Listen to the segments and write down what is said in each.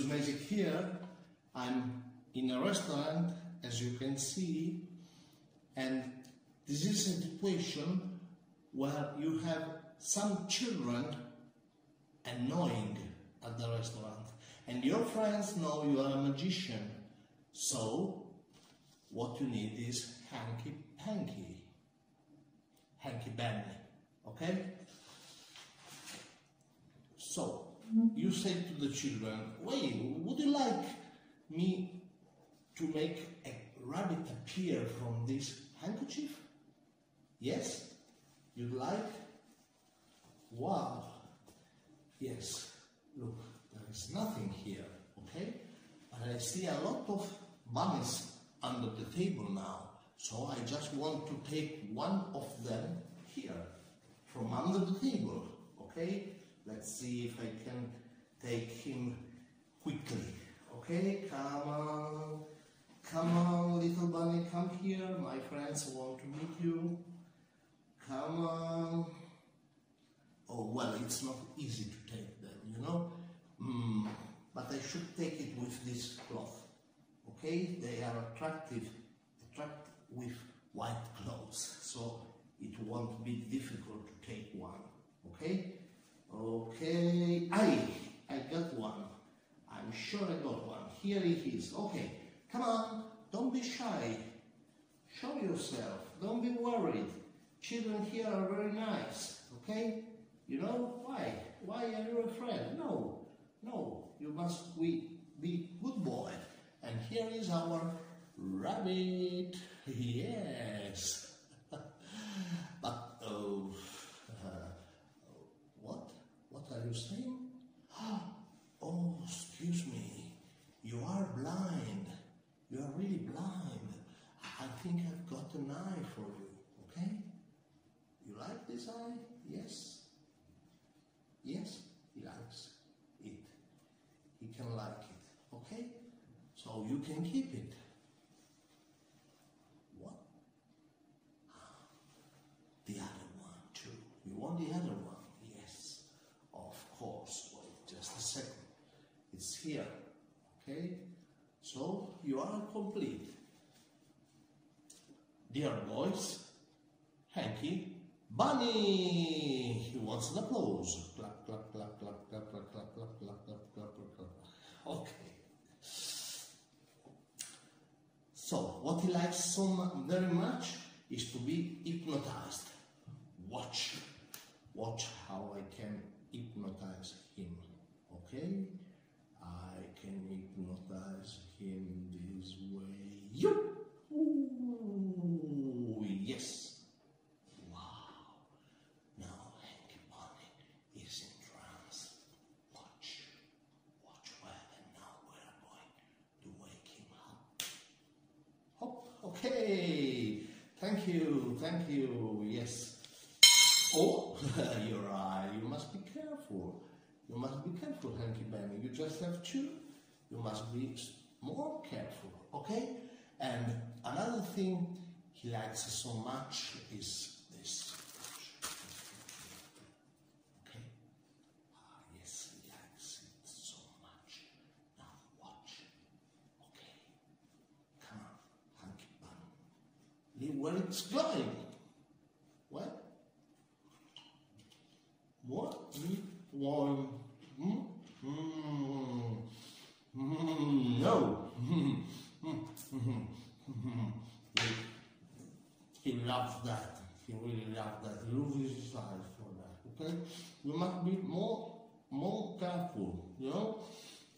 Magic here. I'm in a restaurant, as you can see, and this is a situation where you have some children annoying at the restaurant, and your friends know you are a magician. So, what you need is hanky panky, hanky panky, okay? So, you say to the children, wait, would you like me to make a rabbit appear from this handkerchief? Yes? You'd like? Wow. Yes. Look, there is nothing here, okay? But I see a lot of bunnies under the table now. So I just want to take one of them here, from under the table, okay? Let's see if I can take him quickly. Okay, come on. Come on, little bunny, come here. My friends want to meet you. Come on. Oh, well, it's not easy to take them, you know? Mm, but I should take it with this cloth. Okay? They are attractive, attract with white clothes. So it won't be difficult to take one. Okay? Okay, I, I got one. I'm sure I got one. Here it is. Okay, come on, don't be shy. Show yourself. Don't be worried. Children here are very nice. Okay? You know why? Why are you afraid? No, no. You must be, be good boy. And here is our rabbit. Yes. but oh. You saying? Ah, oh, excuse me. You are blind. You are really blind. I think I've got an eye for you, okay? You like this eye? Yes, he likes it. He can like it, okay? So you can keep it. What? The other one too. You want the other one? Here. Okay? So you are complete. Dear boys, Hanky, Bunny! He wants an applause. Clap, clap, clap, clap, clap, clap, clap, clap, clap, clap, clap, clap, clap. Okay. So, what he likes so very much is to be hypnotized. Watch. Watch how I can hypnotize him. Okay? can hypnotize him this way. Yup! Ooh, yes. Wow. Now Hanky Bunny is in trance. Watch. Watch well, and now we're going to wake him up. Hop. Okay. Thank you. Thank you. Yes. Oh, your eye. You must be careful. You must be careful, Hanky Bunny. You just have to you must be more careful, okay? And another thing he likes so much is this. Okay? Ah, yes, he likes it so much. Now watch. Okay? Come on, hanky Where it's going? What? What? Mm, no. he loves that. He really loves that. He loses his eyes for that. Okay? You must be more more careful, you know?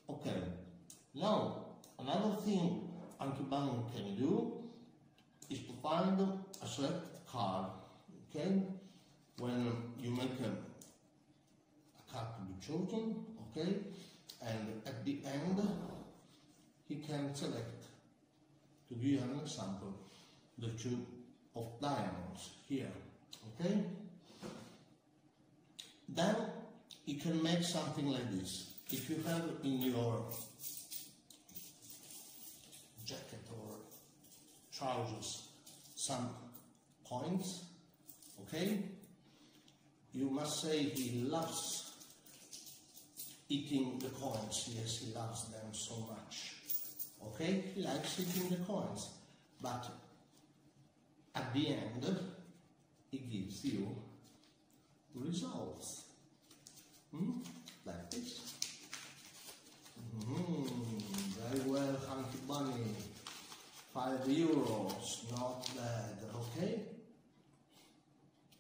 Okay. Now, another thing Hanky Bunny can do find a select card. Okay? When you make a, a card to be chosen, okay? and at the end he can select to give you an example the two of diamonds here okay then you can make something like this if you have in your jacket or trousers some coins okay you must say he loves eating the coins. Yes, he loves them so much. Okay, he likes eating the coins. But at the end, he gives you results. Hmm? Like this. Mm, very well, Hanky Bunny. Five euros, not bad, okay?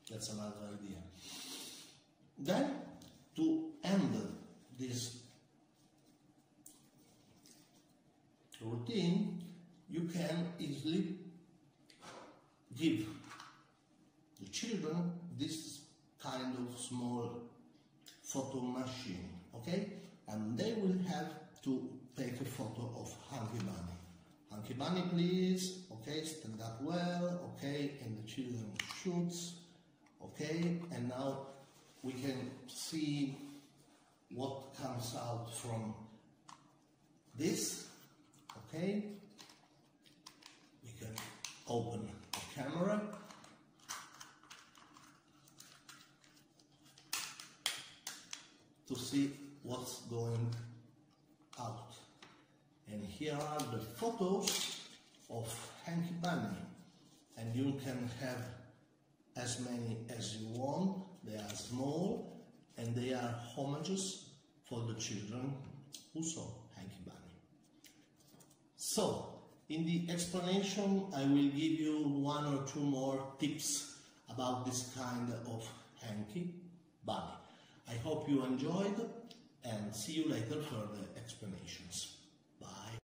That's another idea. Then, to end this routine, you can easily give the children this kind of small photo machine, okay? And they will have to take a photo of Hanky Bunny. Bunny, please, okay, stand up well, okay, and the children shoots, okay, and now we can see what comes out from this, okay? We can open the camera. to see what's going out. And here are the photos of Hanky Bunny. And you can have as many as you want. They are small and they are homages for the children who saw Hanky Bunny. So, in the explanation, I will give you one or two more tips about this kind of Hanky Bunny. I hope you enjoyed and see you later for the explanations.